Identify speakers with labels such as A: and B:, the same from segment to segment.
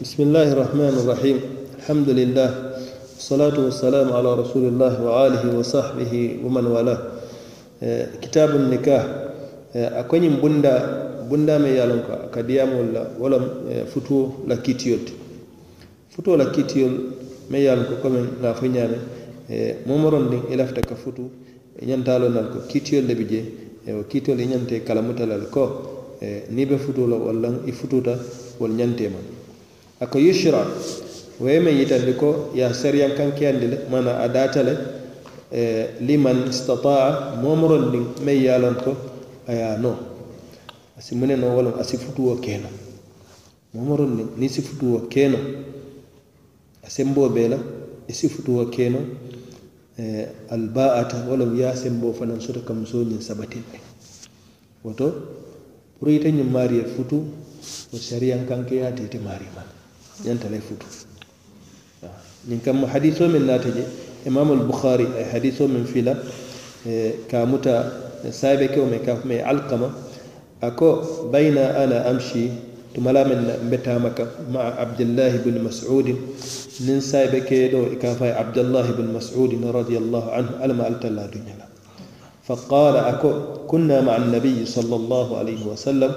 A: بسم الله الرحمن الرحيم الحمد لله والصلاة والسلام على رسول الله وآله وصحبه ومن والاه كتاب النكاح أكوني بندا بندا ما يالنكا كديام ولا ولا فتو لا كيتيوت فتو لا كيتيول ما يالنكا كمن لا فنيان momoron ɗin i lafita ka futu i ñantalo nal ko kiitiyol le bi je E ni be futula walla i fututa wol ñantema ako yushra waye men yitandi ko ya sariyan kankeyandi le mana a data le e, liman stataa momoron ndin may yalan ko aya no asi mune no walon asi futuwo keno momoron ndin ni si futuwo keno asembo be la isi futuwo keno e, albaata walon ya sembo fanan sota kam soñin sabatinɓe woto ro ite ñiŋ maari ye futu wo sariyan kanke ye ate ite maari man ñanta la futu ñiŋ kanma hadiso meŋ naata je imam albukhari ay hadiso meŋ fila e ka muta saabe kewo me ka fome alkama a ko bayna ana amshi tumala meŋ na mbe taama ka maa abdillahi bnu masudin niŋ saabe ke ɗo i e ka fa ye abdillahi bnu masudin radiallahu anhu alla ma alitalla duñala faqala ako kunna maa annabiyi sall llahu alayhi wa sallam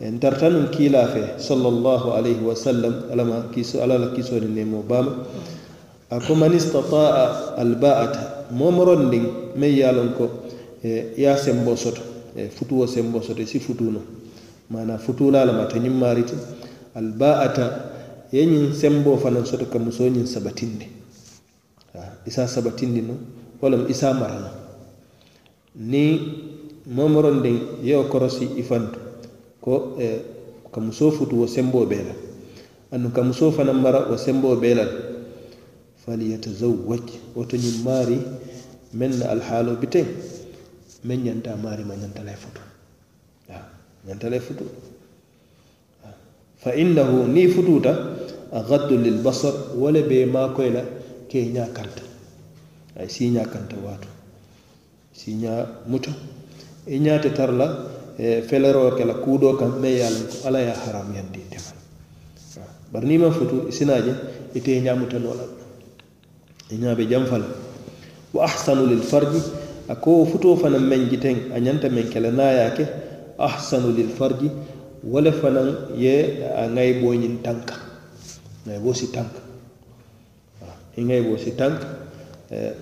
A: en dartanum kiilaafe sall llahu alayhi wa sallam alama kiso alala kisoni nemo bama ako man istataa al baata momoron ndin man yaalon ko e ya sembo soto e futuwo sembo soto si futuno mana futunalama to ñimmariti al baata yeñin sembo fanan soto ka musoñin sabatinde isa sabatindi no walam isa marano ni momoron den yeo korosi ifantu ko eh, kamuso futu wo sembo bela anu kamuso fana mara wo sembo belal falyatazawaj woto ñin maari men na alhaalo biten men ñanta maari ma ñantalay e futu ñantalay e futu fa innahu ni fututa a gaddu lilbasar wala be maakoy la ke ñakanta ay si ñakanta waatu si ñaa mucco i e ñaate tar la e feleroo ke la kuudoo kaŋ me ye a loŋ ko alla ye a haramuyandi ite ma bari niŋ i maŋ futu i e si naa je ite ye ñaa mutta noo la i ñaa be janfa la wa ahsanu lil farji a ko futuo fanaŋ meŋ jiteŋ a ñanta meŋ ke le naayaa ke ahsanu lil farji wo le fanaŋ ye a ŋayiboo ñiŋ tanka ŋayiboo si tanka i ŋayiboo si tanka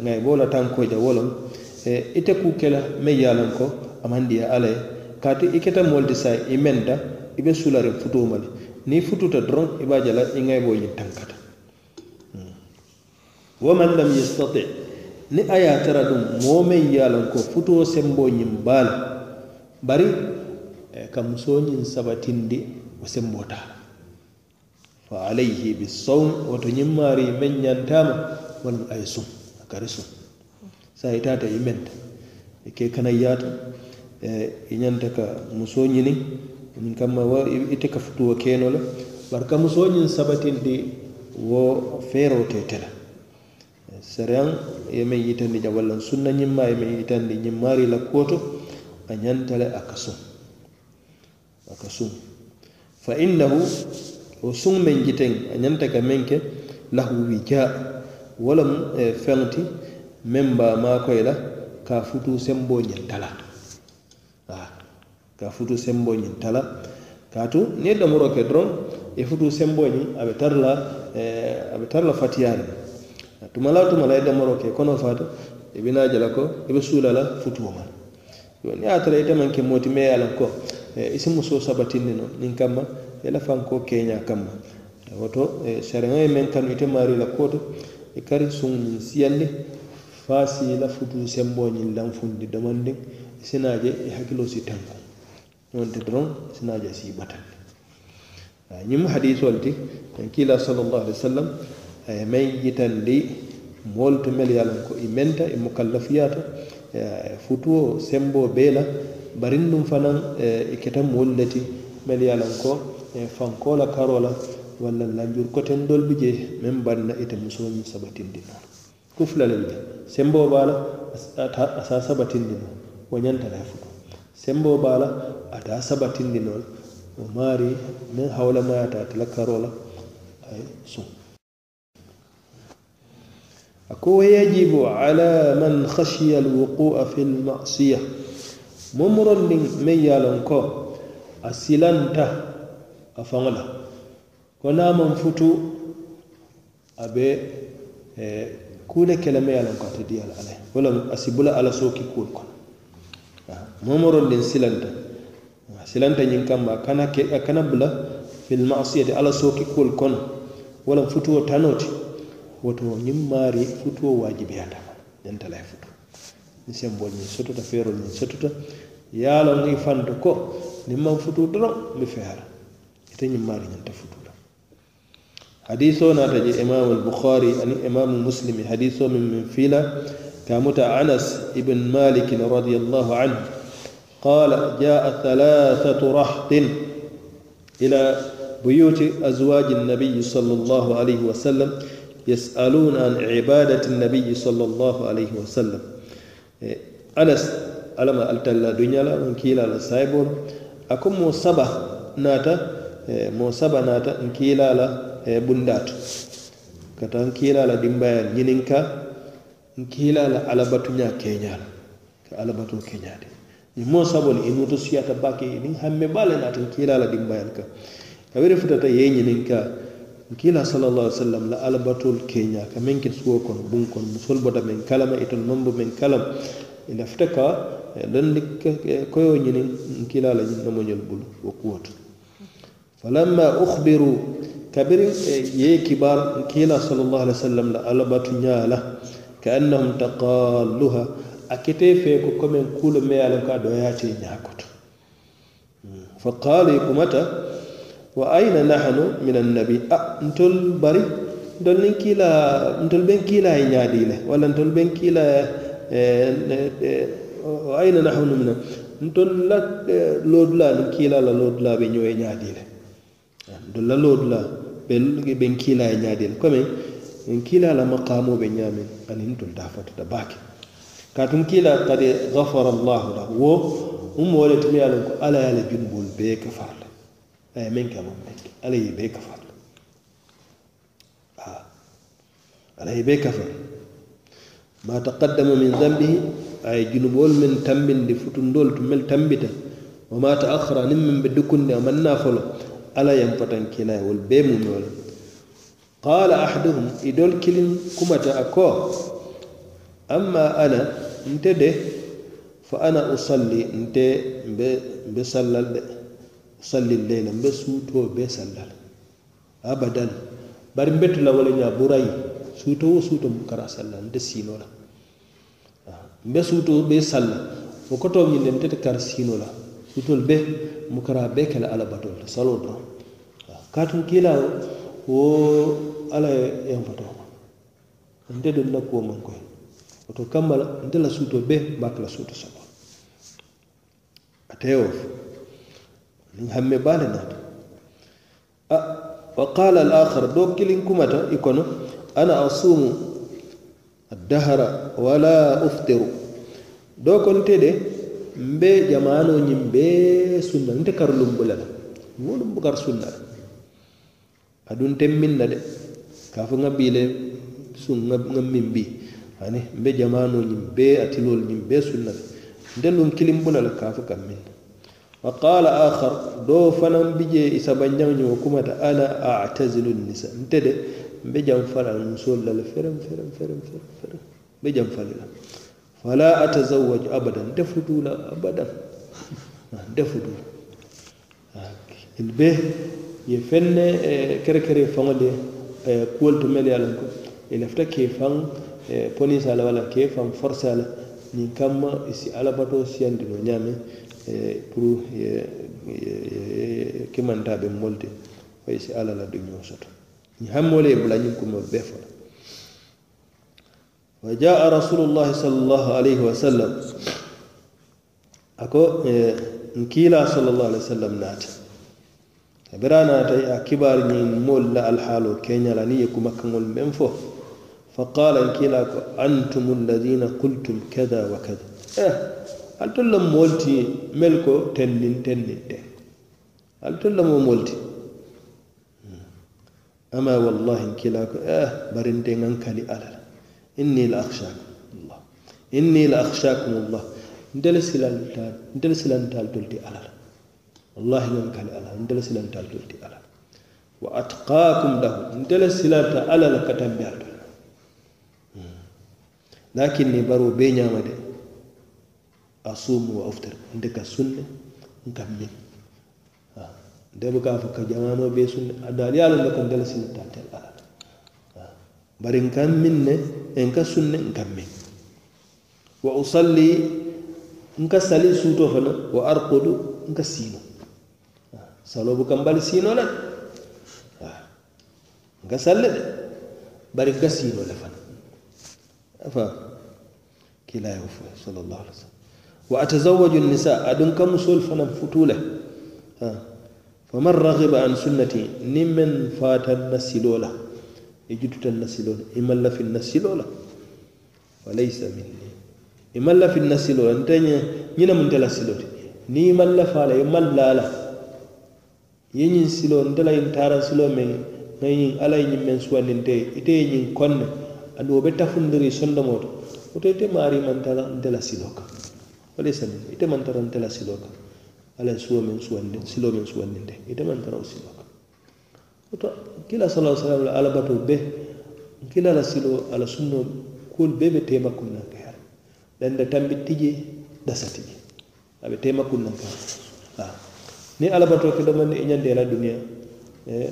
A: ŋayiboo la tankoo je wo loŋ Eh, ite ku kela meŋ ye a loŋ ko a maŋ diya alla ye kaatu i keta moolu ti saa i meŋ da i be sulariŋ futuo ma le ni i fututa doroŋ i be a je la i ŋa i boo ñiŋ tankata hmm. wa man lam yestati ni a ye a tara duŋ moo meŋ ye a loŋ ko futuo semboo ñiŋ baa le bari eh, ka musoo ñiŋ sabatindi wo semboo taa la fa alayhi bisawm woto ñiŋ maari meŋ ñantaama walla a ye suŋ a kari suŋ saa itaata e i menta e ke kana yaata e i e ñanta ka musoo ñini min kamma wa ite ka futuwo keeno la bar ka musoo ñin sabatindi wo feeroo te tela sereyan ye meŋ yitandi ja walla sunna ñimmaa ye meŋ yitandi ñimmaari la kuwoto a ñanta le a ka suŋ a ka suŋ fa innahu wo suŋ meŋ jiteŋ a ñanta ka meŋ ke lahu wijaa wo lemu e, feŋ ti memba makoy la ka futu sembo ñintala ka futu sembo ñintala kaatu ni ye lomuro ke doron e futu semboñin aɓe tarla eh, aɓe tarla fatiyare tumala tumala e lomuro ke kono fata e bina jala ko eɓe suulala futuo man yo ni a tara ite man ke mooti mai alan ko eh, isimu so sabatinne no nin kamma e lafanko keña kamma woto eh, sarin e men kanu ite maari la kooto e kari sun min siyalle faasi la futu semboñin lanfundi domandin sinaje e hakkilo si tanko nonte doron sinaje si batani ah, ñim hadisol ti kiila salllahu alih wa sallam ay e may yitandi mool to mel yalan ko i e menta e mukallafuyata e, futuo sembo beela barin ɗum fanan e ketan mollati mel yalan ko e fankola karola walla lanjur koten dolɓi je min banna ite musomi sabatindi noon kufulalaita sembo bala asa sabatindino wo ñantalay futu sembo bala ata sabatindinol o maari nin hawlamayata tala karola ay sun ako wayajibu ala man khashiya alwuqua fi lmasiya momoron ndin men yalon ko a silanta a fanola ko naman futu abe eh, kule kelemeya lon kate diyal alay wala asibula ala soki kul kon momoron den silanta silanta ñin kamba kana ke kana bula fil ma'siyati ala soki kul kon wala futuo tanoti woto ñin mari futuo wajibi ata den tala e futu ni sembol ni sotota ferol ni sotota yalo ngi fanto ko ni ma futu doro mi fehara ite ñin mari ñanta futu حديثه ناتجي إمام البخاري أن يعني إمام مسلم حديثه من من فيلا كمتع أنس ابن مالك رضي الله عنه قال جاء ثلاثة رحط إلى بيوت أزواج النبي صلى الله عليه وسلم يسألون عن عبادة النبي صلى الله عليه وسلم أنس ألم ألتلا دنيا لا ونكيلا لسايبون أكم مصبة ناتا مصبة ناتا كيلا لسايبون e bundatu kata n kiilala dimbayal ñininka n kiilala alabatuña keñala ka alabatu keñade ñi mo sabol i e nuto siyata bake ni hamme bala na tan kiilala dimbayal ka ka wiri futata ye ñininka n kiila salallah ai sallam la alabatol keña ka men ke suwo kon bun kon musol bota men kalama ito e nombo men kalam ila e fita ka donni koyo ñinin n kiilala ñin nomoñol bulu wo kuwoto falamma ukhbiru kabiri e yeyi kibar kiila salllah alih w sallam la ala batu ñaala ka annahum taqalluha a kete fee ko commen kuulo meyala ka doyaati ñaakoto hmm. fa qaalu kumata wa ayna nahanu min annabi a ntol bari ntol nin kiila ntol ɓen kiilaa e ñaadiile walla ntol ɓen kiila e, e, wa ayna nahanu mina e, ntol la loodulaa nin kiilaa la loodulaa ɓe ñoo e ñaadiile ntol la loodulaa ɓelluge ɓen kiila e ñaadel komin en kiilala ma qamoɓe ñaamen anin ton dafatata baake ka tun kiila kadi gafara llahu la wo ummoole tumi alon ko ala yale junbol bee ka farla aya men kamo mek ala ye bee ka farla ah, ala ye bee ka farla ma taqaddama min zambihi aye junbol men tambindi futundol tumel tambita wa ma taakhara nin min ɓe dukkunde o mannafolo ala yampatan kila wol be mumewol qala ahaduhum idol kilin kumata a ko amma ana nte de fa ana usalli nte mbe mbe sallal de salli leila mbe suuto be sallal abadan bari mbetu la wala nya burai suuto wo suuto mu kara sallal nte sino la ah, mbe suuto be sallal fo koto nyinde nte kar sino la suuto be mukara bee kele ala batol to salo don katu kila wo ala e yambato nde don na ko man koy to kamma nde la suto be mak la suto sa ateo ni hamme bale na a wa qala al akhar do kilin kumata ikono ana asumu ad-dahra wala uftiru do kon tede mbe jamano ñim be sunna nte kar lumbula la wo lumbu kar sunna la adun tem min na de ka fa nga bi le sun nga nga min bi ani mbe jamano ñim be atilol ñim be sunna nte lum kilim buna la ka fa kam min wa qala akhar do fanan bi je isaba ñangñu kumata ana a'tazilu nisa nte de mbe jam fara musol la le ferem ferem ferem ferem ferem mbe jam fara la wala atazawaju abadan defu duula abadan defu duula il be ye fenne e kere kere faŋole e kuwol to mel ye alan ko e lafita ke faŋ e ponise ala walla ke faŋ force ala ñin kamma isi alabato siyandino ñaame e pour ye kimantaɓe molde way si ala la duñoo soto ñi hammole ye bula ñin kumo be fola wajaa rasulullahi salllahu alayhi wa sallam ako n kiila salllahu alih wa sallam naata abira naatay a kibar ñin mool la alhaalo keñala ni yeku makkaŋol men fo fa qala n kiila ko antum alladina qultum kada wa kada altol la moolti mel ko tennin tennin te altol la mo moolti ama wallahi n kiila ko e barinte ŋan kali alala إني لأخشاكم الله إني لأخشاكم الله ندلس إلى الدار ندلس إلى الدار دلتي على والله يوم قال على ندلس إلى الدار دلتي على وأتقاكم له ندلس إلى الدار على كتب بعد لكني برو بيني ما أصوم وأفطر عندك سنة نكمل آه. دبكا فك جمانو بيسون أدار يالله كندلس إلى الدار تل على آه. بارين كان منه إنك سنة إنك وأصلي إنك سالي سوتو فنا وأرقد إنك سينو سلو بكم بالسينو لا إنك سالي بارك إنك سينو لفنا فا كلا يوفي صلى الله عليه وسلم وأتزوج النساء أدن كم سول فنا فتولة فمن رغب عن سنتي نمن فاتن سيلولا ijututan e nasilola imalla e fin nasilola walaisa minni imalla e fin nasilola nte ñina mun tela siloti ni imalla fala yo mallala ye ñin silo ntela yin taran silo men ayin ala ye ñin men suwaninte ite ye ñin konne aduwo be tafundiri sondomoto woto ite mari mantara ntela silo ka walaisa minni ite mantara ntela silo ka ala suwo men suwanni silo men suwanninte ite mantara o silo ka oto kila sala sallam la alabato be kila la silo ala sunno kol be be tema kun nan ka yar dan da tambi tije da satije abe tema kun nan ka ha ni alabato ke da man enyan de la dunya eh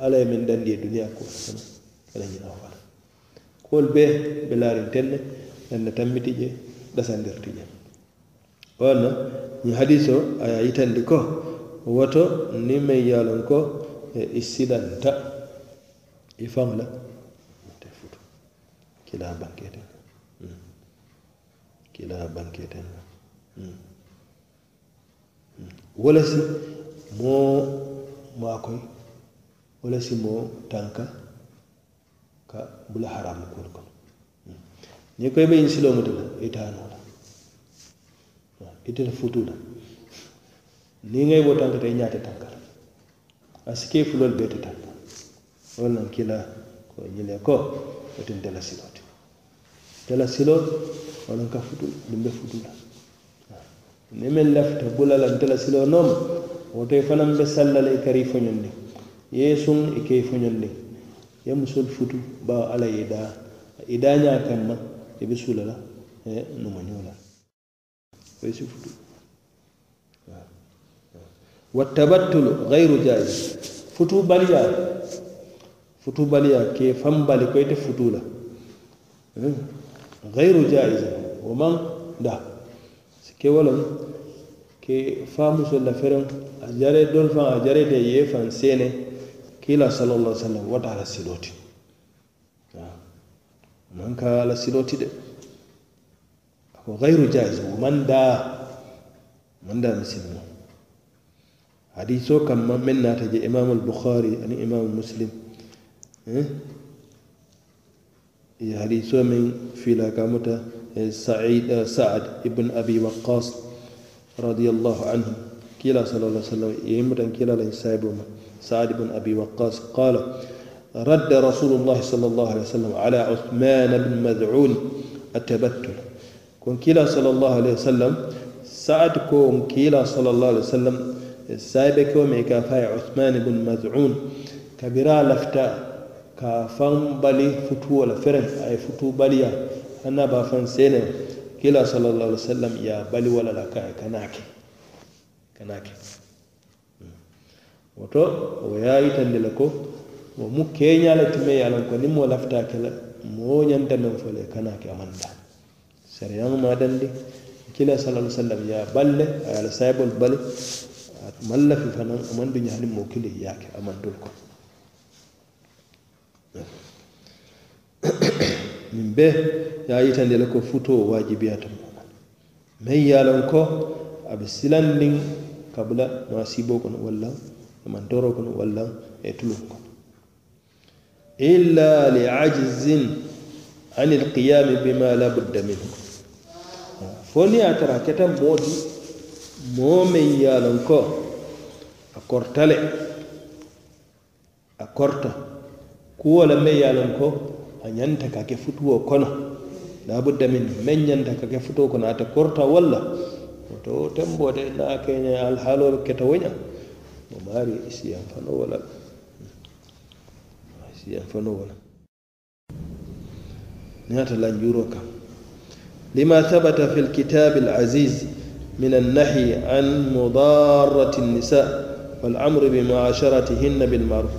A: ala e men dan die dunya ko ala ni nawal kol be be laari tenne dan da tambi tije da sandir tije wala ni hadiso aya itandiko woto ni me yalon ko e isilanta i e famla te futu kila banketen hmm. kila banketen hmm. hmm. wolasi mo makoy wolasi mo tanka ka bula haram kon kon ni koy be insilo mo dela itano la itel futu la ni ngay wo tanka tay nyaate tankal asike fulol beete tan wol nan kila ko ñile ko oten dela siloti dela silol onon ka futu limbe futula ne men lafta bulala dela silo noom wotoy fanan be sallala e kari foñol ndi yeesun e kei foñol ndi yemusol futu bawa ala ye da idañakamma eɓe sulala e numa ñoola ɓe si futu wattabattulu gayru jaiz futu baliya futu baliya ke fambali koy te futula eh, gayru jaiz wo man da si ke wolon ke famuso la feren a jare dol fan a jare de ye fan sene kila sallallahu alaihi wasallam wata la siloti ah, man ka la siloti de ko gayru jaiz wo man da man da misilmo hadiso kamma men naata je imamu albukhari ani imamu muslim e hadiso men fiila kamuta said saad ibne abi waqas radiallahu anhu kila sala lah sallam yemutan kila lan sayboma saad ibne abi waqas qala رد رسول الله صلى الله عليه وسلم على عثمان بن مذعون التبتل كون كلا صلى الله عليه وسلم سعد كون كلا صلى الله عليه وسلم saybe ke me ka fay usman ibn maz'un kabira lafta ka fan bali futu wala fere ay futu baliya anna ba fan sene kila sallallahu alaihi wasallam ya bali wala la ka kanake kanake hmm. woto o yayi tan dela ko wo mu kenya la timme yalan ko nimmo lafta ke la mo nyanta men fole kanake amanda sariyan ma dandi kila sallallahu alaihi wasallam ya balle ala saybol balle mallafi fanan a mandu ñaanin mo kili yaake a mandul ko min be ya yitandi la ko futo wajibiyata mo men yalan ko aɓe silan nin kabla ma sibo kono wallan e man doro kono wallan e tulum ko illa li ajizin an alqiyam bima la budda min foni a tara ketan moodi momen yalan ko kortale a korta kuwo la me yalon ko a ñanta ka ke futuwo kono labudda min meŋ ñanta ka ke futuwo kono ate korta walla to tenboo de naŋ a keñe alhaaloolu keta wo ña mo maari isiyan fano wala la isiyan fano wo la niŋ ata لما ثبت في الكتاب العزيز من النهي عن مضارة النساء walamru bimuasharatihinna bilmaruf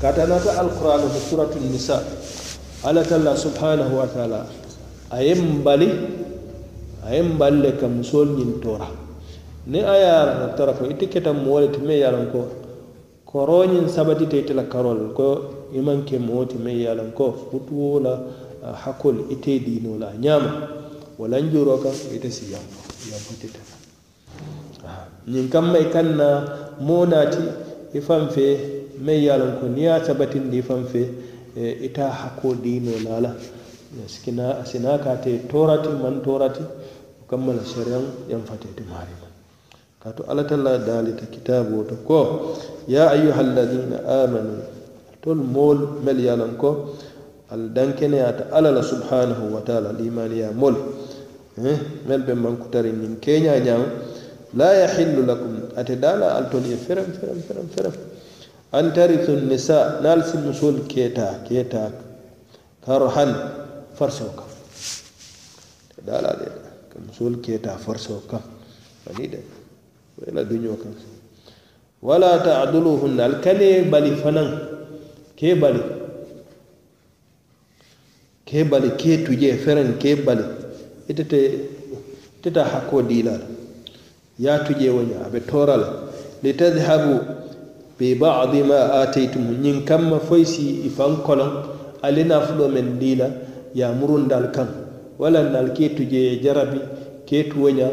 A: katanata alqurano fo suratu nisa alla talla subhanahu wa taala ayembali ayemballe ka musol ñin tora ni a yarana tara fo iti keta moole ti me yalan ko koroñin sabatite itela karol ko imanke mooti me yalan ko futuwola hakol ite dinola ñama walanjuro kan ite si yampo yampotitaa ñiŋ kammay kaŋ na moo naati i e faŋ fe maŋ ye a loŋ ko niŋ ye a sabatindi i faŋ fe ita e, e hakko diinoo la a la si naa ka te toorati maŋ toorati kamma la sariyaŋ yaŋ fate ti maari ma kaatu alla talla daalita kitaaboo to ko ya ayuha alladina amanu tolu moolu mel ye a loŋ ko al dankeneyaata alla la subhanahu wa taala limaniya moolu eh, mel be maŋ kutari ñiŋ keeñaa ñaaŋ لا يحل لكم أتدالا ألتوني فرم فرم فرم فرم أن ترث النساء نالس النسول كيتا كيتا كرحا فرس وكف تدالا النسول كيتا فرس وكف فليدا وإلى دنيا وكف ولا تعدلوهن الكني بل فنن كي بل كي بل كي تجي فرن كي بل تتا حقو ديلا yaatujeewoña aɓe toorala li tadhabu bi badi ma aataytumu ñin kamma foy si i fankolon alinafuɗo men ndiila yamurundal kan walla nal keettuje e jarabi keetuwoña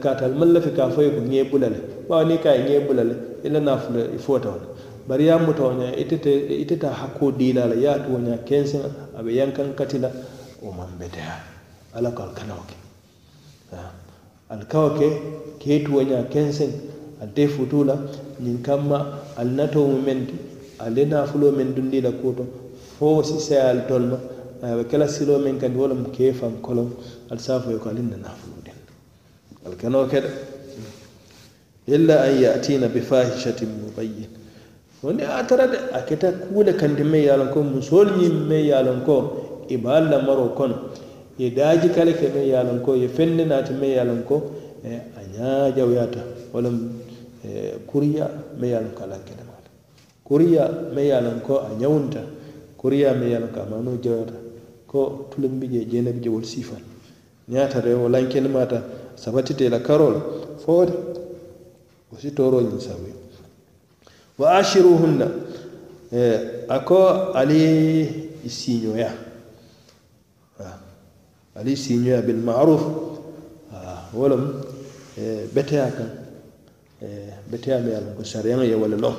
A: katal mallafi ka foy ko ŋeebulale ɓawni ka e ŋeebulale ila nafulo i e foota wona bari yamutawoña e itete e itete hakko diilala yaatuwoña kense aɓe yankan katila o mambeteha alakal kanawke yeah. alkawa ke keetuwaña kensen a de futula ñin kamma al natomu men di ale nafulo men dundila kuto fo si seyal tolma awe kela silo men kandi wala mu kefan kolon al safoyo ko alinna nafulo den alkano keɗa illa an yatina bi fahishatin mubayyin woni a tara de a keta kuule kandi me yalon ko musol ñin me yalon ko iballa maro kono ye daaji kala ke men ye lon ko ye fenne naati men ye lon ko e a ñaajawyata walam e kuriya men ye lon ko alan kenemaata kuriya men ye lon ko a ñawunta kuriya men ye lon ko a maano jawata ko tulumbije jeenabije wol sifan ñaata rew o lan kenemaata sabatite la karol foode o si tooroñin sawi wa ashiruhunna e a ko ali e siñoya ali siñoya bil maruf wolom ɓeteya e, kan ɓeteya e, mi yalla ko sariyaŋa yewole lo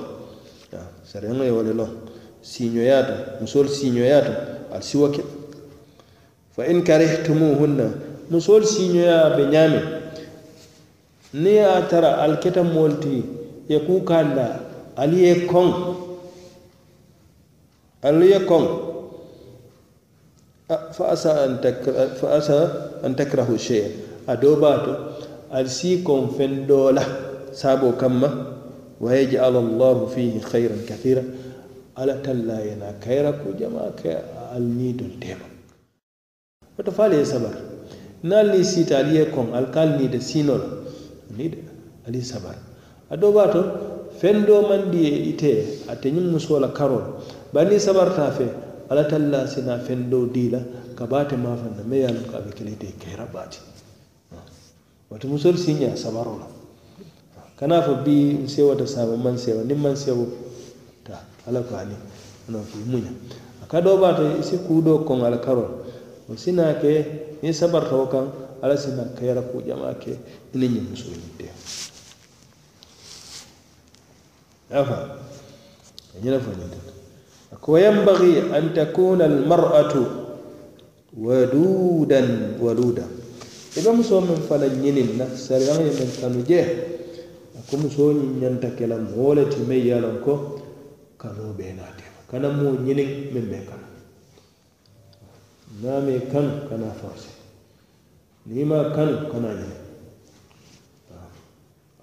A: sariyaŋa yewole lo siñoyato musol siñoyato al siwoke fa in karihtumuhunna musol siñoya ɓe ñaami ni a tara alketa molti ye kukanda aliye kon aliye kon Ah, ah, fa asa an takrahu shay'an a dobato al si kon fendola sabo kamma wa yaj'al Allah fihi khayran kathira ala talla yana khayra ku jama'a ka e al nidul tema wato fale sabar na li si taliye kon al kal ni de sinol ni de ali sabar a dobato fendo mandi e ite atenyum musola karol bani sabar tafe fe ala talla sina fendo dila kabate mafanna me yalo ka be kelete kera bati wato musor sinya sabarola kana fa bi sewa da sabo man sewa nim man sewa ta ala ko ani no fi munya aka do ba to isi kudo kon al karol o sina ke ni sabar to kan ala sina kera ku jama ke ni ni musor yidde yafa yana fa ni ko yambagi an takuna almaratu wadudan waluda ibe muso min fana ñinin na sariyan ye min kanu je ako muso ñanta kela moole ti me yalon ko kanu be na te kana mo ñinin min be kanu nami kanu kana forse nima kanu kana ñinin ah,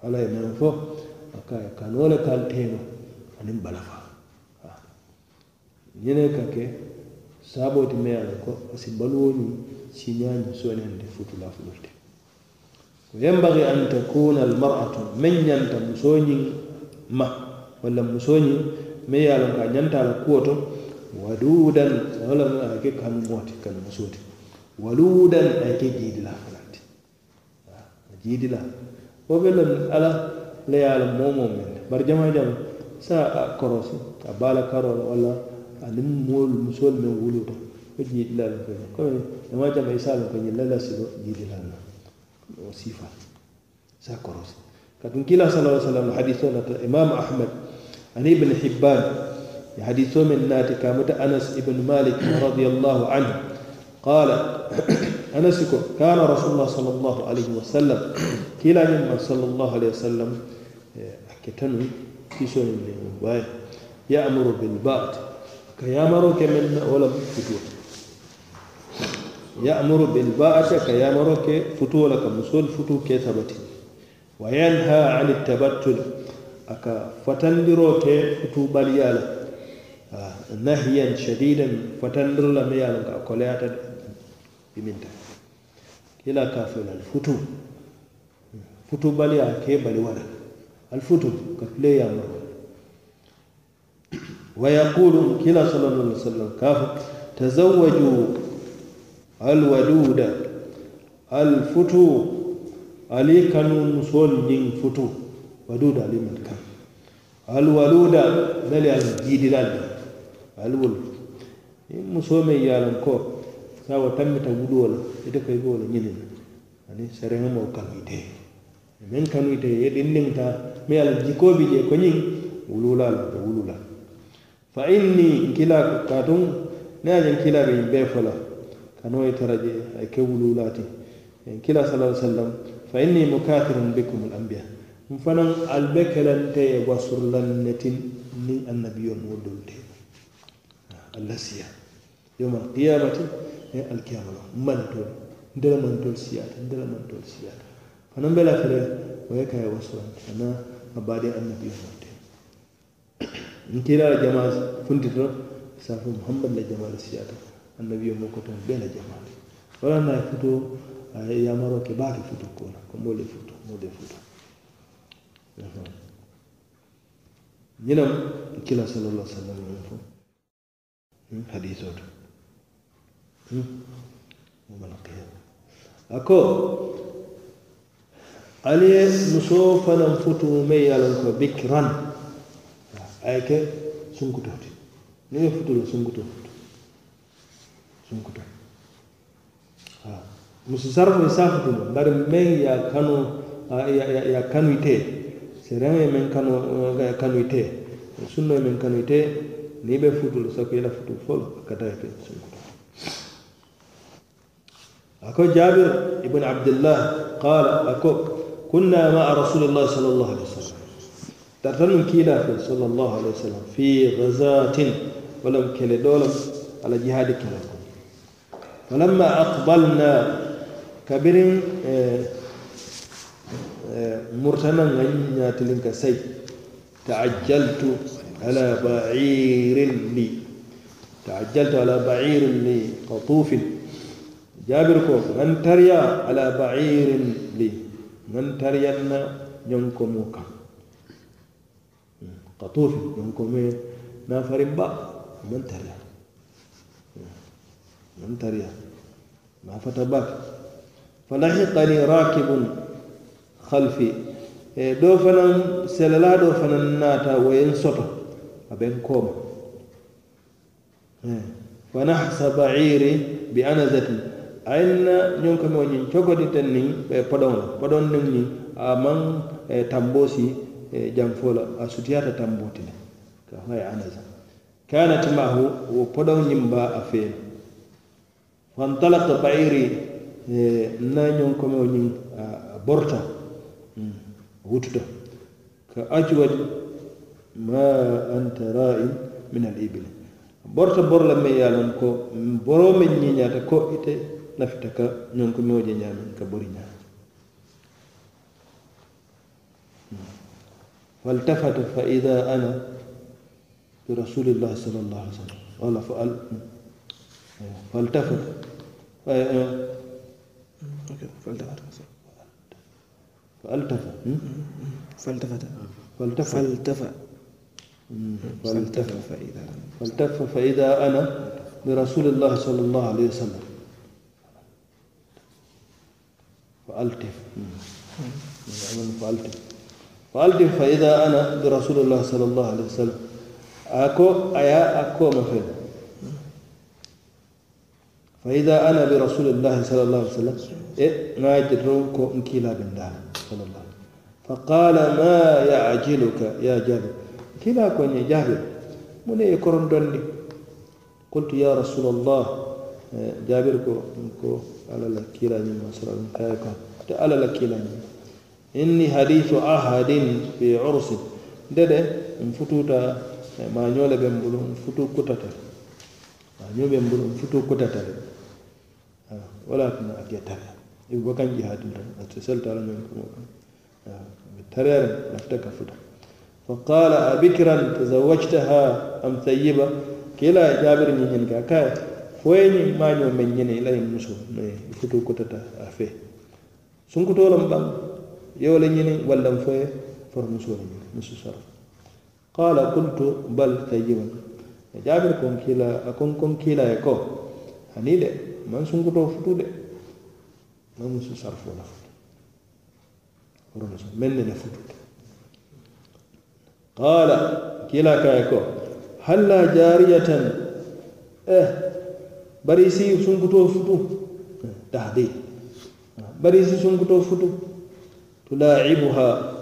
A: alaye nan fo akaye kanole kan teno anin balafaa ñene ka ke saaboo ti meyaala ko parce que baluwoo ñiŋ siñaañi sooneende futulafulol ti ko yembari an takuna almaratu meŋ ñanta musoo ñiŋ ma walla musoo ñiŋ meŋ ye a loŋ ka a ñanta a la kuwo to waduudan wo la a ye ke kanumoo ti kanu musoo ti waluudan a ye ke jiidilaa fulaŋ ti a jiidilaa wo be loŋ ala le ye a la moo moo meŋ ne bari jamaa jama saa a korosi a baa la karoo la walla anin moolu musoolu meŋ wuluuta wo jiidila loŋ koyi komi jama jama isaa loŋ ko ñiŋ la la silo jiidila loŋ o siifa sa korosi katum kila sala sallam hadiso nata imam ahmad ani ibn hibban e hadiso men naati kamuta anas ibn malik radiallahu anhu qala anas ko kana rasulullah sall llahu alayhi wa sallam kila ñamma sall llahu alayhi wa sallam a ketanu kisonin ne waaye yamuru bilbat كيامرو كمن ولا فتوة يأمر بالباءة كيامرو كفتوة لك مسؤول فتوة كثبت وينهى عن التبتل أكا فتندرو كفتوة باليالة آه. نهيا شديدا فتندر لم يالك أقليات بمنتا كلا كافل الفتوة فتوة باليالة كي بلي ولا الفتو كتلي يامرو wayaqulu kila sallallahu alaihi wasallam kafu tazawwaju alwaduda alfutu ali kanun sol ñing futu waduda ali man kan alwaluda nali an jiidilal alwul musome yalan ko sawa tammita wuɗola ite koye ɓe wola ñinina ani sereŋemo kanuyte men kanuyte ye ɗinninta mi ala jikoɓe je ko ñing wululala ɓe wulula fa inni kila ka tun ne a jen kila bin bɛɛ fɔla ka no ye taraje a ye kewulu lati kila sala wa sallam fa inni mukatirun bikum lambiya n fana al bɛ kɛlɛ n tɛ ye wasurula neti ni annabiyo mu dol te ah, alasiya yoma kiyamati ne alkiyamala manto ndela manto siyata ndela manto siyata fana bɛ la fɛrɛ o ye ka ye wasurante ana abadi annabiyo mu te nkira la jamaas funtito safo muhammad la jamaal siyata annabio mo koton be la jamaal wala na futo yamaro ke baake futo kola ko mole futo mode futo ñinam kila sallallahu sallam on fo hmm, hadise oto hmm, omalakeer a ko aliye musoo fanan futu mey yalan ko bicran aye ke sunkutoti ni e futulo sunkuto futu sunkuto musu sarfo e sa futulo bari men ya kano ya kanuyte se rewe men kano kanuyte sunno men kanuyte ni be futulo sako yela futu folo kata ke sunkuto أكو جابر ابن عبد الله قال أكو كنا مع رسول الله صلى الله عليه وسلم تعرفون من كيدا في صلى الله عليه وسلم في غزاة ولم كل دولة على جهاد كلكم فلما أقبلنا كبير آه، مرتنا غنيا تلك سيد تعجلت على بعير لي تعجلت على بعير لي قطوف جابركم من تريا على بعير لي من تريا نكم كم ka tofi donc me na farin ba man tariya man tariya na fata ba fa la hiqani rakibun khalfi e do fana selala do fana nata wayen soto aben koma e, fa nahsa ba'iri bi anazati ayna nyon kamo nyin chogodi tenni be podon podon nyin a man e, tambosi e janfoola a sutiyaata tambuuti le ka fay anasa kanat maahu wo podaw ñimba a feeno fantalaka bayri e na ñonkomeo ñin a borta mm, wututa ka acuwat ma anta ra'in min al ibil borta borla me ya lon ko boro men ñiñata ko ite nafitaka ñonkomeo je ñamen ka bori ñaam فالتفت فإذا أنا برسول الله صلى الله عليه وسلم قال فأل فالتفت فالتفت فالتفت فالتفت فالتفت فإذا فالتف فإذا يعني أنا برسول الله صلى الله عليه وسلم فألتف فألتف قال دي فإذا أنا برسول الله صلى الله عليه وسلم أكو أيا أكو مفيد فإذا أنا برسول الله صلى الله عليه وسلم إيه ما ناجد مكيلا بن بالله صلى الله عليه وسلم فقال ما يعجلك يا جابر كلا كوني جابر من يكرم دوني قلت يا رسول الله جابر كو على لكيلا من مصر على لكيلا inni hadithu ahadin fi ursin ndede en fututa e mañole ɓen mbulu en futu kutatale mañoɓen mbulu en futu kutatale wala tuna agetare ibo kan jihadin tan ato seltala ñon kamo kan tareere lafta ka futa fa qala abikran tazawajtaha am tayyiba kila e jabir ni hen ga kay foyni maño men ñene ilay e muso ne futu kutata afe sunkutolam bam yewle ñini walla foye for musoro ñini musu soro qala kuntu bal tayyiban e jabir kon kila kon kon kila e ko ani de man sunguto futu de man musu sar fo la futu for musu men ne futu qala kila ka e ko halla jariyatan eh bari si sunguto futu eh, tahdi bari si sunguto futu تلاعبها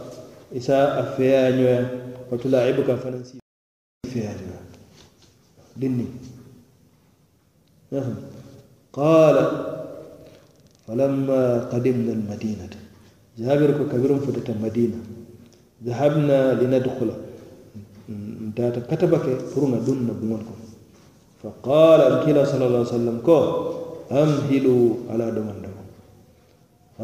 A: إساء أفيانيا وتلاعبك فنسي أفيانيا لني نعم قال فلما قدمنا المدينة جابر كبير فتت المدينة ذهبنا لندخل ntata كتبك فرنا دون بمنكم فقال na صلى الله عليه وسلم ankila أمهلوا على sallam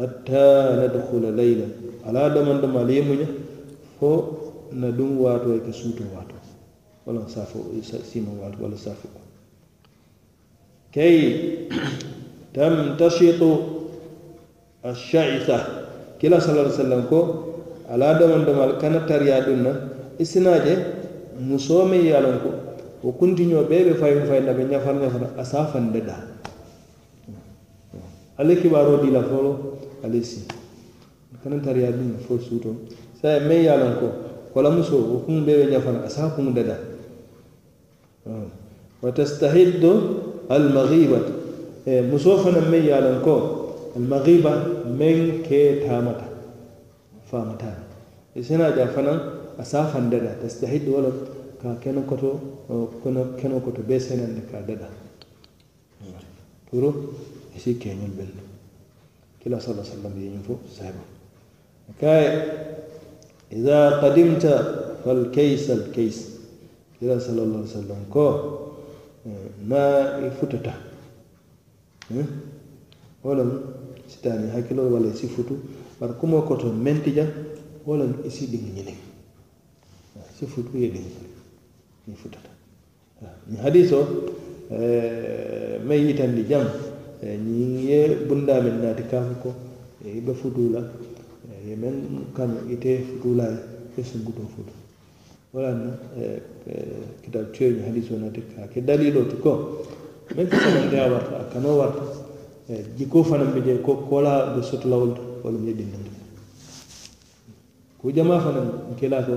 A: hatta nadkhula layla ala daman dama ala yemuña fo na ɗum wato e ke suuto wato wala safo sima wato wala safo ko kay tam tashitu ashaitha kila sallallahu alaihi wasallam ko ala daman dama kana tariya ɗum na isinaje musomi yalan ko o kuntiño ɓeɓe fayi fayi naɓe ñafar ñafata a safandeɗaa alla kibaaroo diila foolo ale si kana tariya duŋ fo suto saya meŋ ya a loŋ ko kola musoo wo kuŋ be jafana a se a dada wa tastahiddu almaghibatu muso fanaŋ meŋ ye a loŋ ko almaghiba meŋ kee taamata faamataa i sena a je fanaŋ a se a faŋ dada tastahiddu wala ka keno koto keno koto bee senandi ka dada turu isi keñol bellu kila sala sallam yeñin fo sahaba kaye ida qadimta al alkays kila sallallah alih sallam ko ma i futata wolem hmm? sitani hakkilol walla isi futu bara kumo koto mentija wolem isi ɗin ñinin si futu ye ɗin ah, ni futata ni hadis o eh, may yitandi jam ñiŋ eh, ye bundamin naati kaŋ ko e i be futula ye meŋ kaŋ ite futula ye i sunkuto futu wala na e, e kitabu tuyo ñi hadiso naati ka ke dalilo ti ko meŋ kisanantea warta a kano warta jiko fanaŋ be je ko kola be sotulawol to walum ye dinnati ko jama fanaŋ nkela ko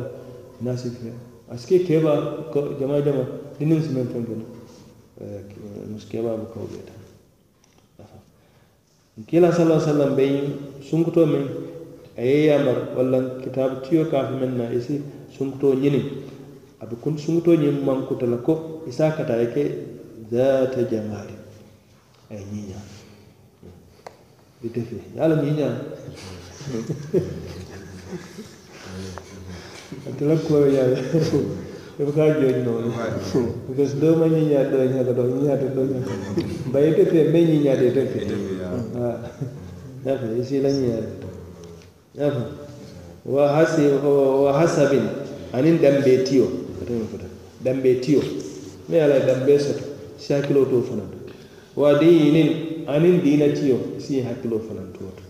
A: nasifiya parce que keba jama jama dinin si meŋ feŋ feŋ musu keba bo kaw be taa kila sala sallam ɓeñ sunkuto min a yeyamar walla kitabu tiyo kafe men na isi sunkuto ñini aɓe kun sunkuto ñin mankutala ko isa kata yake e zata jamari ay ñiña i defi yala ñiña antilakkoyo yaa yo e ɓe ka jooñi noon parce que so ɗoma ñiñaa ɗoñaka ɗo ñiñaata ɗoñaka mbay defe me ñiñaade defe afa isi e la ñiñaade afa wa hasi wa hasabin anin dambe tiyo dambe tiyo mi ala dambe soto sakilo to fanato wa dinin anin dina tiyo si hakilo fanato wato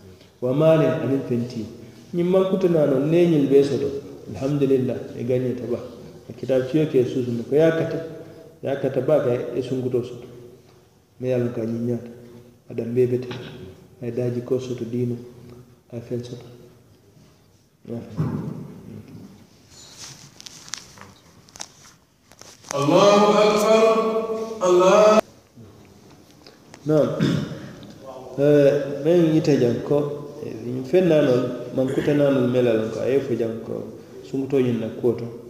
A: wa malin anin fen tiyo ñimman kutanaa noon neñil be soto alhamdulillah e gañe taba kitabu kyosi esusunuka yakata yakata paka esunguta osutu meyaluka nyinyata ada mbebete ayidaji ko sutu dino afen sutu Allahu akbar Allah Naam eh men yita janko min eh, fenna non man kutana non melalon ko ayfo janko sumuto nyin na koto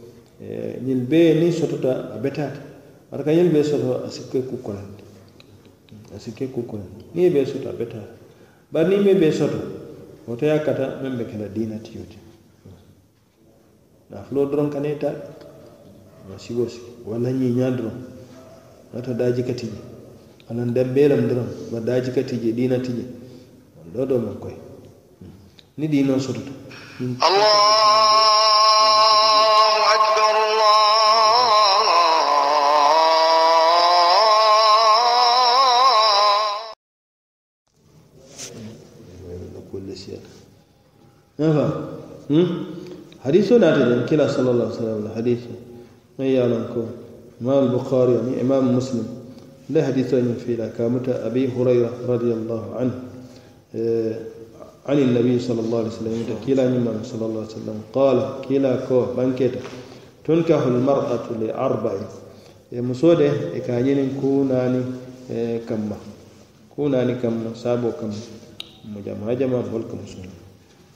A: ñiŋ e, bee niŋ sotota a betaata bari ka ñiŋ bee soto a si ke ku konanti a si ke ku konanti niŋ i bee soto a betaata bari niŋ meŋ bee soto wo to ye a kata meŋ be ke la diina tiyoo ti naafuloo doroŋ ka neŋ taa a siwo si walla ñiiñaa doroŋ wata daaji ka tije walla dembee lem doroŋ ba daaji ka tije diina tije loo doo maŋ koy hmm. ni diinoo sotota Allah nafa hmm? hadiso naate den kila sallallahu alaihi wasallam hadiso man yalan ko imam al-bukhari ni imam muslim la hadiso ni fila kamuta abi hurayra radiyallahu anhu عن النبي صلى الله عليه وسلم كلا نمام صلى الله عليه وسلم قال كلا كو بانكيتا تنكه المرأة لأربع مسودة إكاين كوناني كما كوناني كما سابو كما مجمع جمع فولكم سنة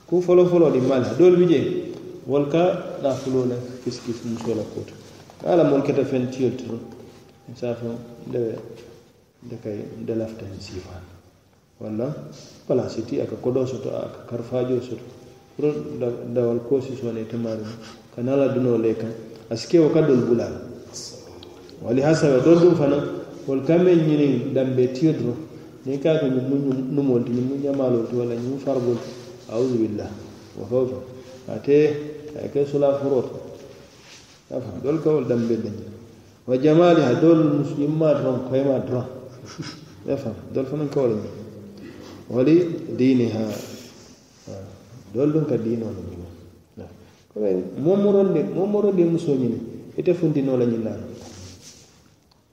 A: ku folo folo di mala dol bi je wol ka da folo la kis kis muso la ko ala mon keta fen tiyol to sa fo de de kay de lafta en wala wala siti aka kodo soto aka karfajo soto pro da dawal ko si sone tamar kanala duno le ka aske wa kadol bulal wali hasaba dol dum fana wol kamen nyini dambe tiodro ni ka ko nyum nyum numol mu nyamalo to wala nyum mu to aoudou billah wo fewto ate ake sola foroto dol kawol dambelle ni wa jamali ha dol musulimma dron koyema dron efam dol fanan kawol ni wali dini ha dol ɗon ka dino no ñima koɓe momorolle momorolle musoñine ite fundinola ñillano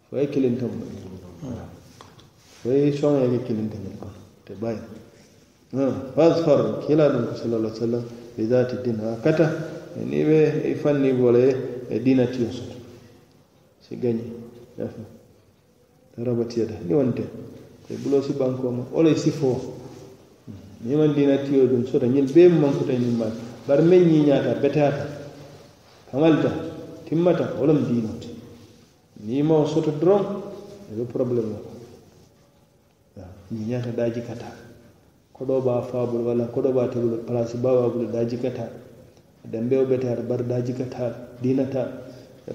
A: foye kilintam foye soŋeke kilinta ñil kon te bayi fasfar kila ɗum ko sallah alah sallam e dati din ha kata e ni ɓe e fanni wole e dina tiyo soto si gañi yafa rabatiyada ni wonte e bulo si bankoma ola e sifo niman dina tiyo ɗum soto ñil be mankuta ñimmaɗ bar men ñiñata betata kamalta timmata olam dinote ni ma soto drom eɗo probléme o ñiñata daji kata koɗo ba fabul walla koɗo ɓa tebul place wa bula da kata dambewo ɓete aɗa bar da kata dinata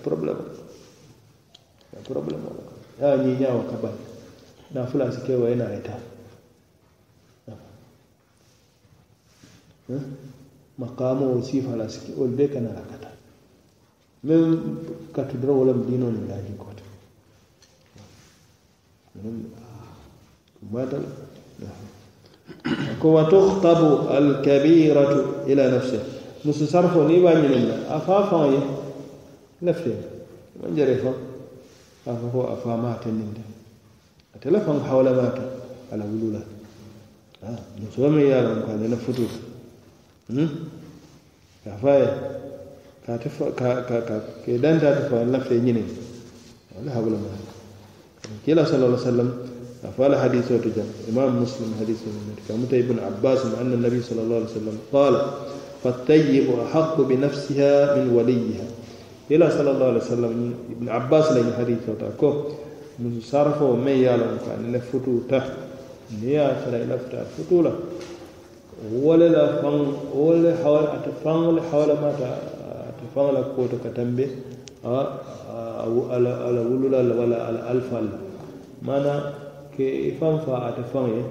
A: problem probléme e ya oɗo ya wa kaba na fulasi kewa yana eta maqamo o sifala ke ol be kana rakata même wala wolam dino ni laji kote hmm? ah. mata hmm. وتخطب الكبيرة إلى نفسه نسو صرفو نيبا نينا أفافا إيه؟ نفسه من جريفا أفافا أفا مات نينا أتلفا حول مات على ولولا آه، نسو من يالا مكان نفتو أفايا إيه؟ كاتفا كا كا دانتا تفا نفسه نينا ولا حول مات كلا صلى الله عليه وسلم أفعل حديثه تجن إمام مسلم حديث من كمت ابن عباس أن النبي صلى الله عليه وسلم قال فالطيب أحق بنفسها من وليها إلى صلى الله عليه وسلم ابن عباس لين حديث وتاكو من صرفه من يعلم كان لفتو ته نيا ترى لفتا فتولا ولا لا فان ولا حول أتفان ولا حول ما أتفان لا كوتو كتنبه آه، آه، أو على على ولا ولا على ألف الله معناه ke i faŋ fa ate faŋ ye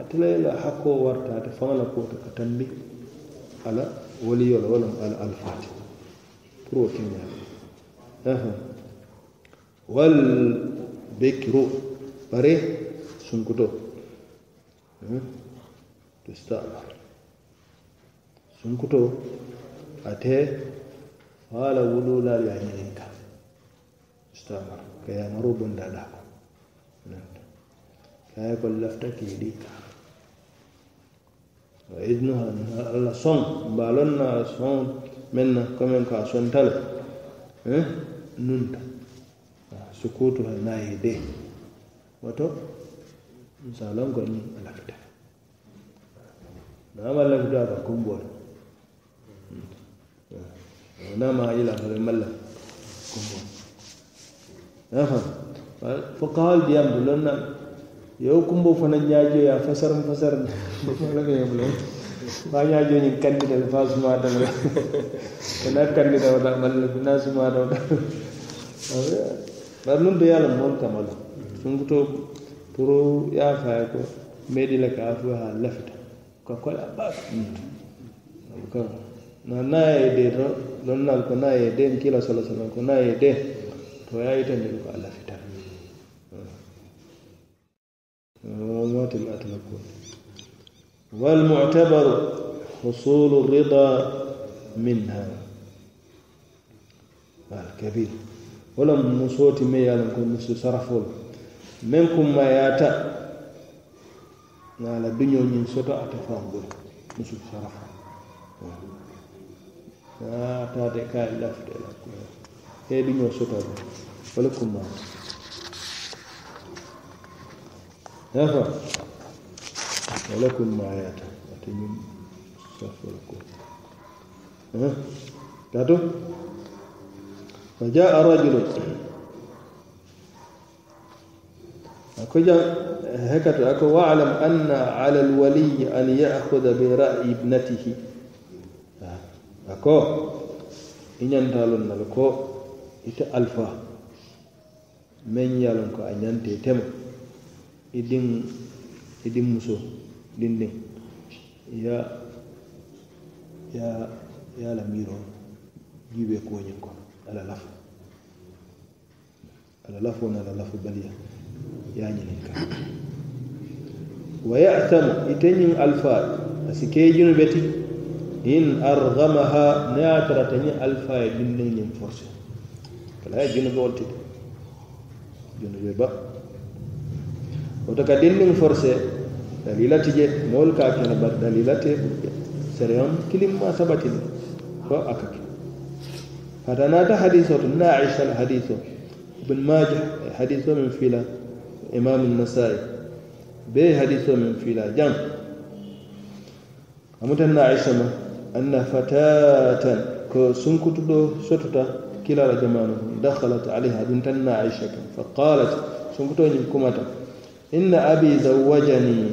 A: ate ta i la hakkoo warta ate faŋo la kuota ka tambi a la waliyo la wo loŋ ala alfaati pour wo ke ñaama wal bekiru bari sunkuto tustamar sunkuto ate wala wululaal ye a ñinin ka tustamar ka yamaro bondaɗaa ko kaye ko lafta keeɗi kaa idnoha allah son mbaalonna son menna komen ko a sontale eh, nunta sukutu ha naye de woto salonko ni lafta nama lafta ka kumbol nama ila fare malla kumbol fo kawal diyam dulonna yo kumbo fana ñaajo ya fasar fasar lameebula ma ñaajo ñin kandidaɓe fa sumatawla wona kandidawoɗa malla na sumatawɗa bar nun do yalam moon kamala sunkuto ya yaafaya ko meɗila ka afu ha lafita ka kola ba kan na na yede ɗon nan ko na yede kila sala salam ko na yede to ya yitandel ko a lafita الوقت الأطلق والمعتبر حصول الرضا منها الكبير ولم مصوت ما يالكم مس صرفول منكم ما ياتا على دنيا من سوتا أتفاهم مس صرف آه تاتي كاي لفت لك هي إيه دنيا سوتا ولكم ما نفع ولكم معاياته لكن الصف والكوب ها فجاء رجل أكوجا هكذا أكو واعلم أن على الولي أن يأخذ برأي ابنته أكو إن ينتالون لكو إت ألفا من يالون كو أن ينتي تمو idin e idin e muso dindin ya ya ya lamiro jibe ko nyen ko ala lafo ala lafo na ala lafo baliya ya nyen ka wa ya'tam itanyin e alfat asike jinu beti in arghamaha na taratani alfa dindin nyen forse kala ya jinu bolti jinu be ba woto ka dindiŋ forcé dalila ti je moolu ka kene bari dalila te sereyon kilimma sabatili ko aka ke hata naata hadiso to naisha la hadiso ibn maja hadiso min fila imamu nasai be hadiso min fila jam amutan naisha ma anna fatatan ko sunkutuɗo sotuta kilala jamanu dakhalat alayha ɗum tan naisha kam fa qalat sunkutoñin kumata inna abi zawajani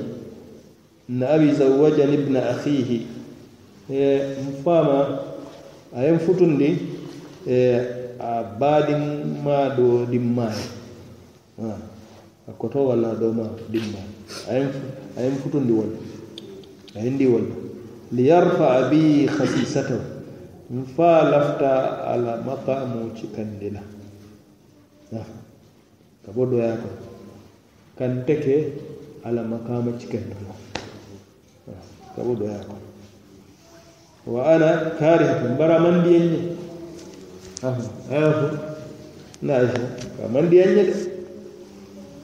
A: inna abi zawajani ibn akhihi e, mfama ayem futundi e, abadi baadi ma do dimmaani a koto walla do ma dimmaani ayem ayem futundi wol ayindi wol liyarfa abi khasisata mfa lafta ala maqamu chikandila ka bodo yako kanteke ala makama cikenta kabo doya ko wa ana karihatun bara mandiyen ne ayafu na aisha ka mandiyen ne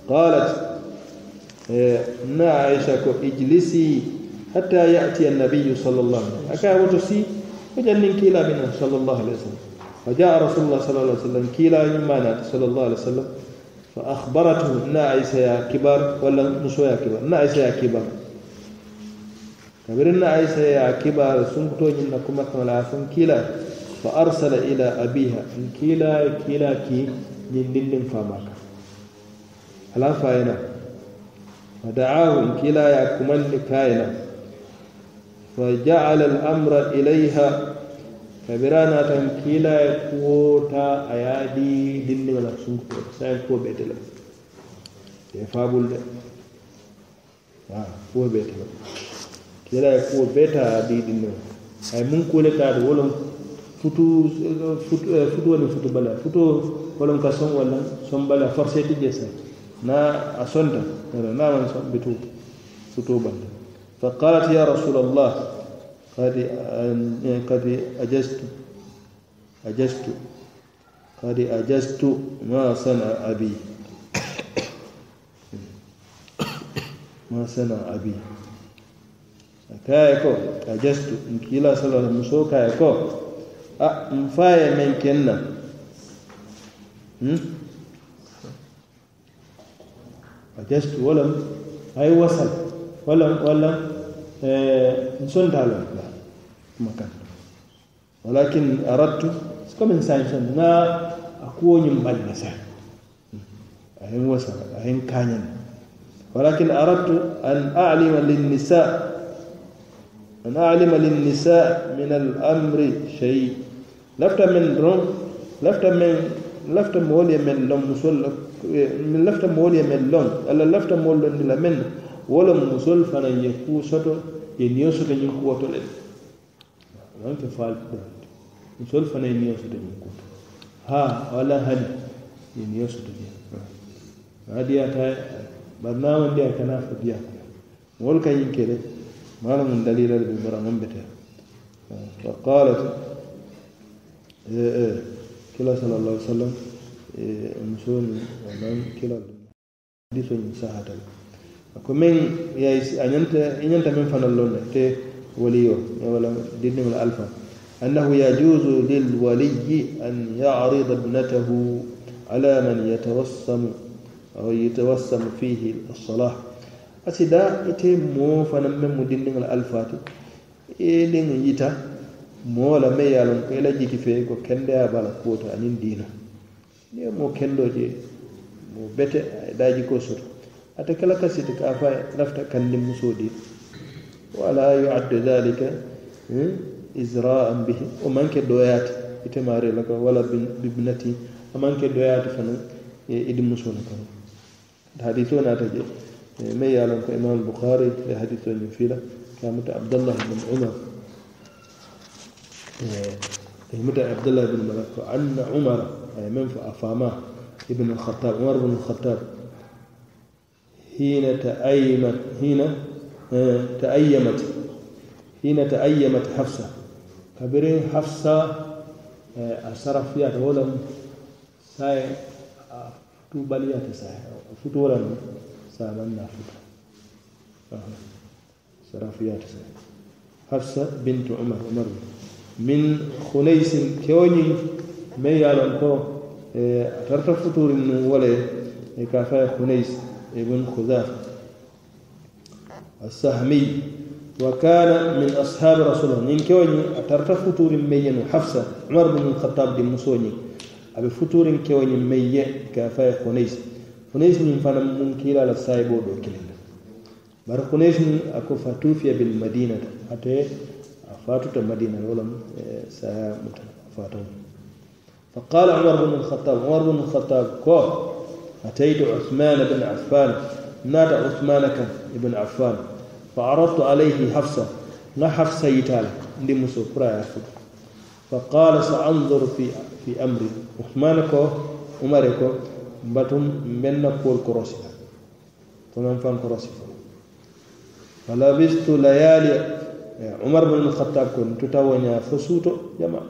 A: qalat na aisha ko ijlisi hatta ya'ti an-nabiy sallallahu alaihi wasallam aka wato si wajen nin kila min sallallahu alaihi wasallam fa ja'a rasulullah sallallahu alaihi wasallam kila min mana sallallahu alaihi wasallam فأخبرته نا عيسى يا كبار ولا نسوى يا كبار نا عيسى يا كبار كبرنا عيسى يا كبار سنكتو جنة أكمل عاصم كلا فأرسل إلى أبيها كلا كلا كي جندن فماك هلا فاينا فدعاه كلا يا كمان كاينا فجعل الأمر إليها kabira e na tan kila e kota ayadi dilli wala sunko sai ko betela te fabul de wa ko betela kila e ko beta di dinno ay mun ko le ta do lon futu futu e, futu wala futu bala futu holon ka son wala son bala forcé ti je sa na a sonta na na man son bitu futu bala fa qalat ya rasulullah kadi kadi e, ajastu ajastu kadi ajastu ma sana abi ma sana abi kaye ko ajastu nkila sala muso kaye ko a mfaye men kenna hmm? ajastu walam ay wasal walam walam e sontalam kumakan walakin aradtu siko min sayin san na akuwoñin balna sana ayen wasa ayen kañan walakin aradtu an alima lin-nisa an alima lin-nisa min al amri shay lafta min ron lafta min lafta mool ye men lon musol min eh, lafta mool ye men lon alla lafta mool lon ni wala musul fana ye kuu soto ye niyo soto ñin kuwoto wani fe faalu ɗo hanti musoru fana yi niyo sote mun kutu ha wala hali yi niyo sote diya na diya ta barnaman diya ka na fa diya wani ka yi kere mana mun dalilar bi bara mun bita fa qala ta eh eh kila sallallahu alaihi wasallam eh musoru wannan kila hadisun sahatal ko men yayi anyanta anyanta men fanan lonna te وليه ولا دين من الفا انه يجوز للولي ان يعرض ابنته على من يتوسم او يتوسم فيه الصلاه اسدا اتي مو فنم من دين من الفا دين يتا مولا ميالون كيلا جيكي في كو كندي ابال كوتا انين دينا ne mo kendo je mo bete daji ko sot ata kala kasi ta ka fa lafta kandi musodi ولا يعد ذلك إزراء به ومن كدويات يتماري لك ولا بابنتي ومن كدويات فن يدمسون كم حديثنا تجي ما يعلم إمام البخاري لحديثنا يفيد كامت عبد الله بن عمر إيه، متى عبد الله بن ملك عن عمر أي من فأفاما ابن الخطاب عمر بن الخطاب حين تأيما حين تأيمت حين تأيمت حفصة كبرين حفصة أسرف آه، فيها تولم ساي توبالية ساي فتولا سامنا فتولا أسرف ساي حفصة بنت عمر عمر من خنيس كوني مي يعلم كو آه، ترتفطور ولا كافة خنيس ابن خذافة السهمي وكان من أصحاب رسول الله نين كوني أترت فطور مين حفصة عمر بن الخطاب دي مسوني أبي فطور كوني مين كافا خنيس خنيس من فانا ممكن على السايب وبكلين بار خنيس من أكو فتوفي بالمدينة أتي فاتت المدينة ولم آه، سها فاتوا فقال عمر بن الخطاب عمر بن الخطاب كو أتيت عثمان بن عفان nata usmana kan ibn affan fa aradtu alayhi hafsa na hafsa yitala ndi muso puraya fudu fa qala sa anzur fi fi amri usmana ko umare ko batum menna pol korosi to non fan korosi fo fa labistu layali e, umar bin khattab ko tuta wonya fo suto jama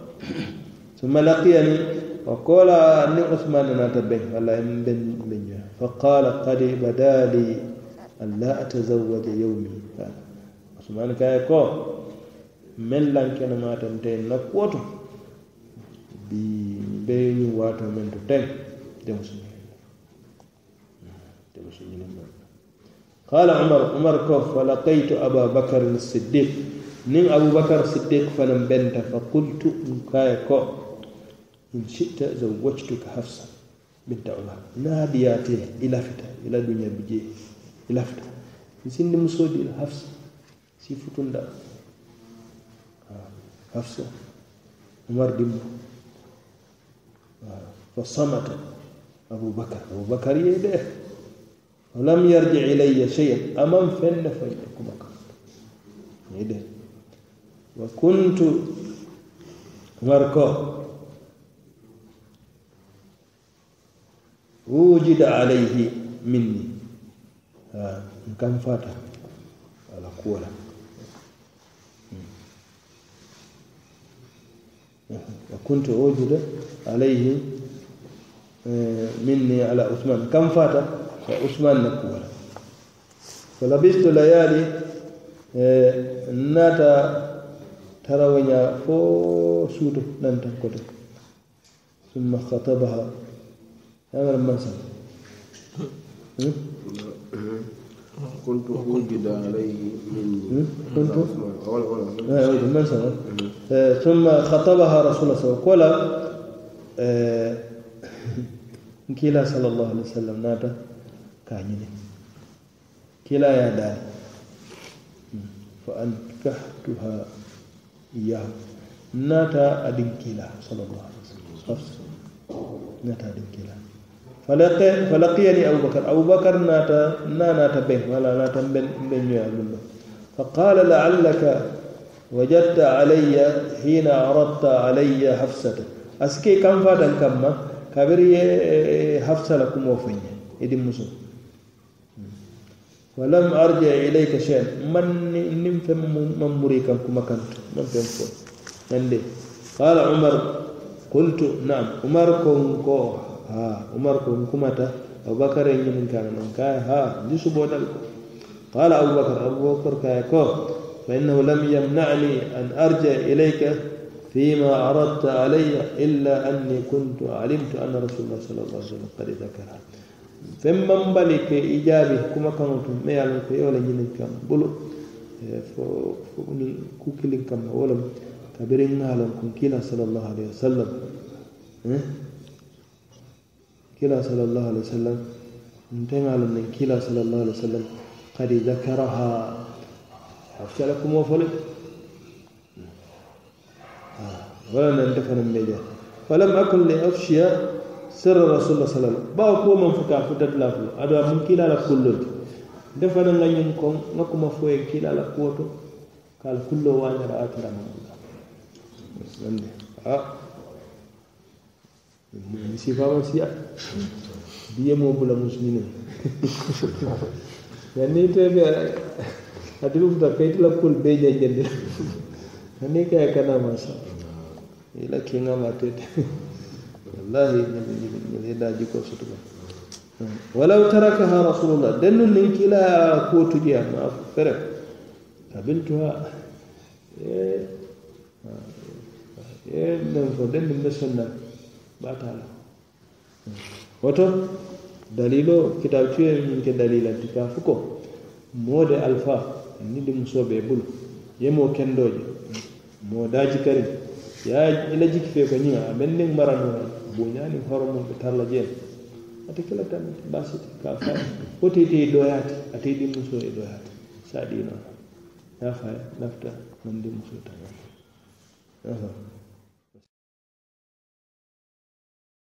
A: summa laqiyani wa qala ni usmana nata ben wallahi ben ben faqala qad badali alla atazawaja yawmi usman kaye ko min lankene matante na kuwoto bi be ñu waato men to teng demu suñu demu suñu قال عمر عمر كف فلقيت ابا بكر الصديق نين ابو بكر الصديق فلم بنت فقلت كايكو ان شئت زوجتك حفصه min tawla naabiyaate ila fita ila duña bi jee ila fita mi sinni mu soodi ila hafsa si futunda hafsa umar dimbo fa samata abou bakar abou bakar yee de fa lam yarji ilaya cheyan aman fenne fayde kuma ka yee de wa kuntu umar ko wujida alayhi minni kam fata ala kuwala hmm. wa kuntu ujida alayhi e, minni ala usman kam fata fa usman na kuwala fa labistu layali e, nata tarawanya fo suto nan tan kote summa khatabaha هذا لما سأل كنت وجد عليه مني كنت أولا أولا من آه، ثم خطبها رسول الله صلى الله عليه وسلم قال آه، كلا صلى الله عليه وسلم ناتا كاجني كلا يا دار فأنكحتها إياه ناتا أدن كلا صلى الله عليه وسلم ناتا أدن كلا فلقيني أبو بكر أبو بكر ناتا ناتا بن ولا ناتا بن بن يعلم فقال لعلك وجدت علي حين عرضت علي حفصة أسكي كم فاتا كم كبري حفصة لكم وفنيا إدي مسلم ولم أرجع إليك شيئا من نمفم من مريكا كما كنت من فهم قال عمر قلت نعم عمر كنكو ha umar ko kumata abubakar en ñinin kana non kay ha ndi subodal ko qala abubakar abubakar kay ko fa innahu lam yamna'ni an arja ilayka فيما أردت علي إلا أني كنت علمت أن رسول الله صلى الله عليه وسلم قد ذكرها فمن بلك إجابي كما كانت ميال يولا جنين كم بلو كوكلين كم ولم كبرين هالم كم كلا صلى الله عليه وسلم كلا صلى الله عليه وسلم انتم على من كلا صلى الله عليه وسلم قد ذكرها عرفت لكم وفلت آه. ولم ينتفن من فلم أكن لأفشي سر رسول الله صلى الله عليه وسلم باو كو من فكا فتت لا فلو أدوى من كلا لا كلون دفن لن ينكم نكم فوي كلا لا قوتو قال كل وانا رأت رحمه الله آه. mi sifama siya biye mo bula musmine yanni tebe adiru futa kaitu la kul be jajende yanni kaya kana masa ila kinga matete wallahi nabi nabi nabi da jiko sutuba walau tarakaha rasulullah dennu nin kila ko tuji amma fere abintuha eh eh nan eh, fo dennu mesonna batala woto dalilo kitabe tuye ñinke dalilanti ka fuko moode alpha nidi musobe bulu yemo kendoje moodaji kari ya ila jiki fe ko ñiŋa aben ni marano buñani horomun ɓe tarla jeen ate kela tan basiti ka fa foti te doyaati ate di muso e doyaati sa ɗi noon yafaya nafta nandi muso tan Uh-huh.